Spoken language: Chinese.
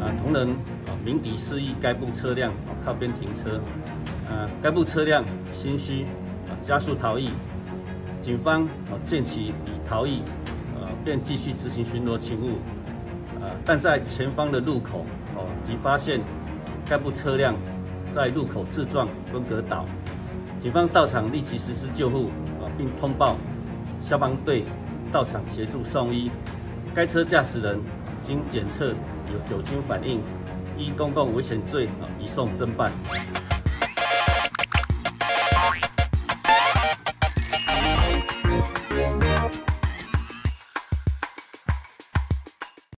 啊，同仁啊，鸣笛示意该部车辆啊靠边停车啊，该部车辆信息。加速逃逸。警方见其已逃逸，呃，便继续执行巡逻勤务。呃，但在前方的路口哦，即发现该部车辆在路口自撞分隔岛。警方到场立即实施救护，啊，并通报消防队到场协助送医。该车驾驶人经检测有酒精反应，依公共危险罪啊移送侦办。